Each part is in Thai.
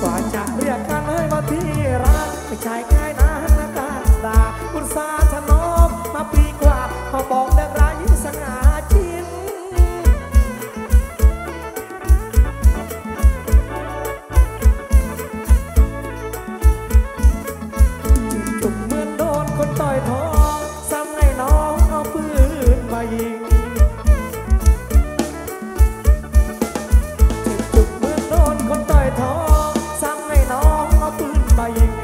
กว่าจะเรียกกันให้ว่าที่รักไม่ใช่ง่ายนะนัการดาคุณสาชนมมาปีกว่าเขาบอกเรื่ร้ายสังหาจ buying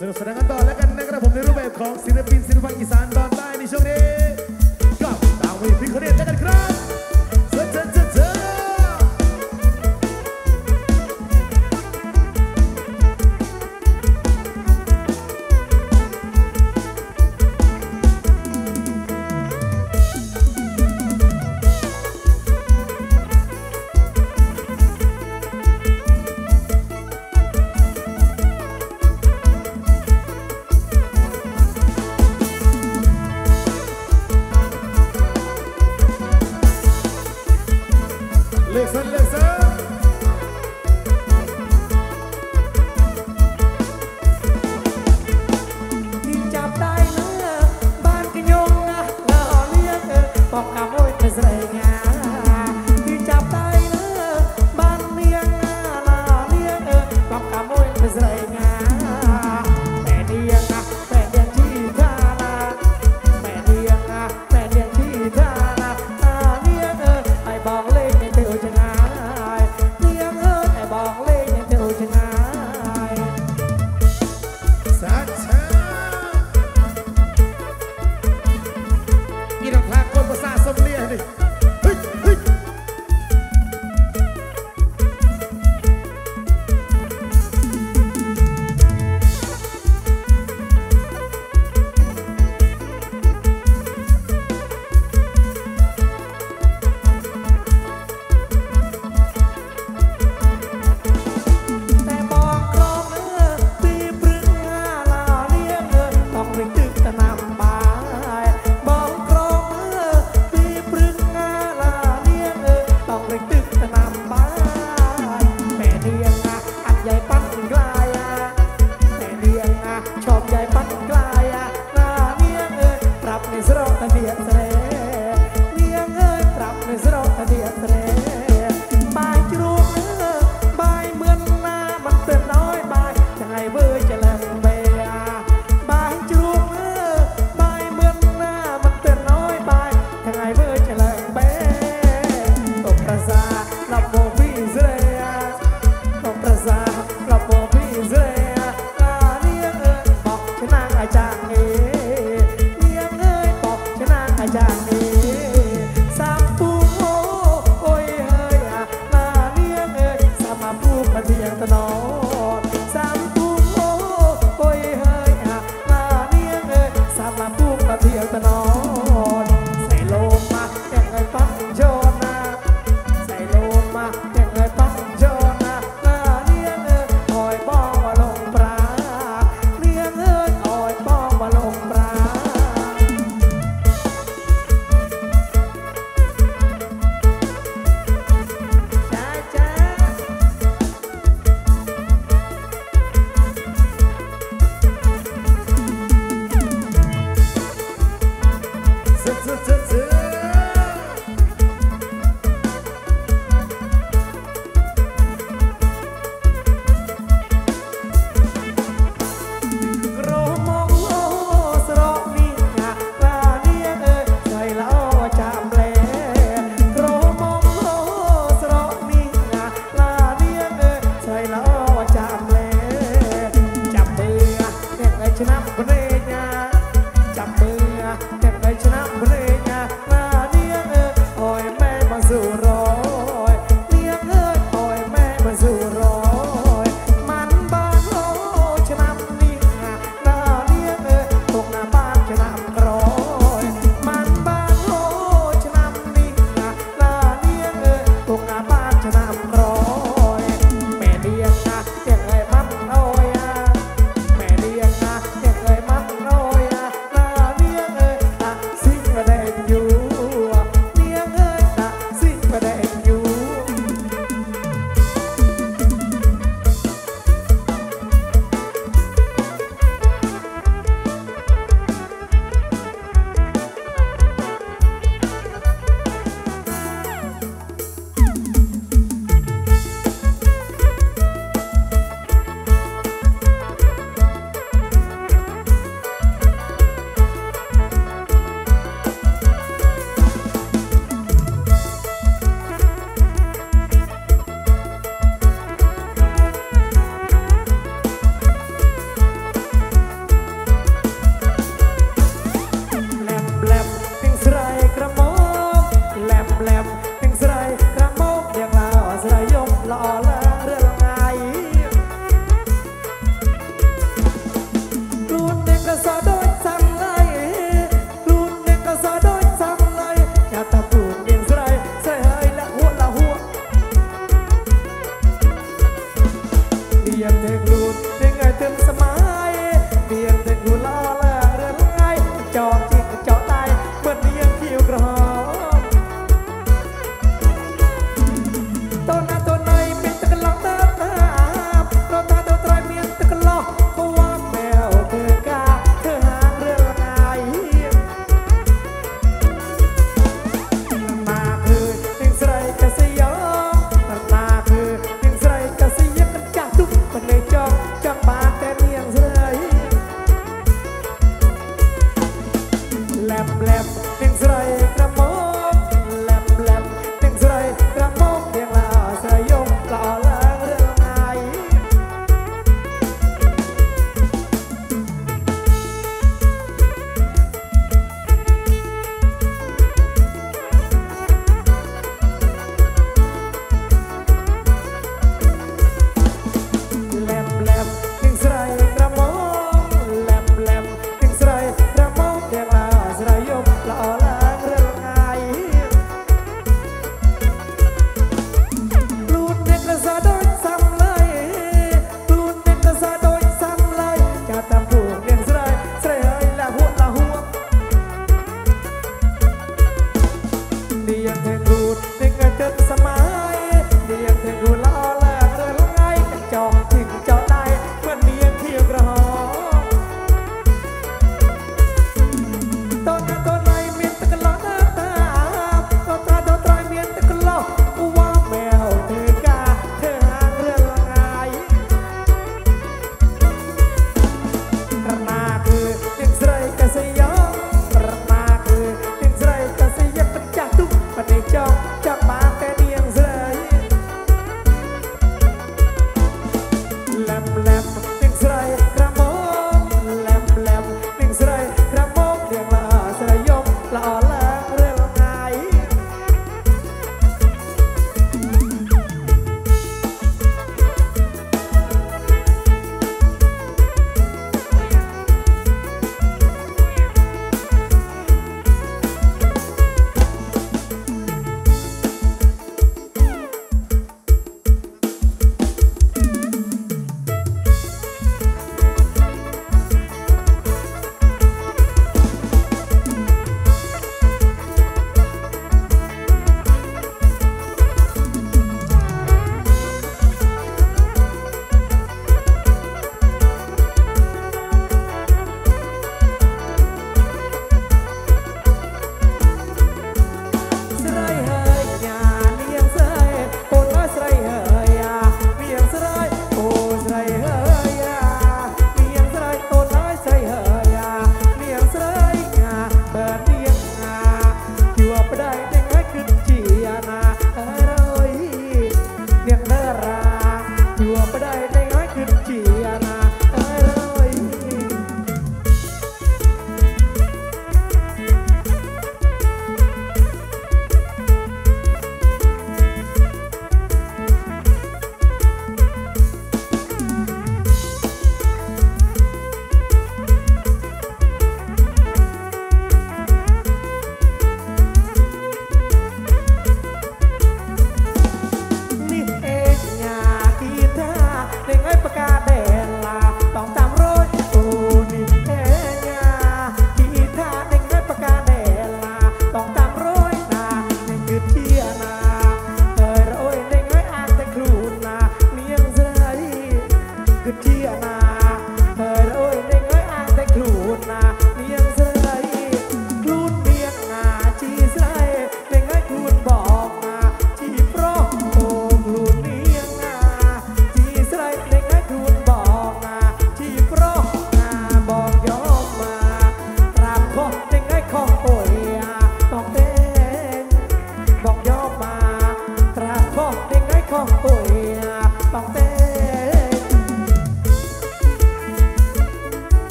สนุกสนานกันต่อแล้วกันนะครับผมในรูปแบบของศิลปินศิลปะอีสานตอนใต้ในช่วงนี้ ชอบยายปัดกล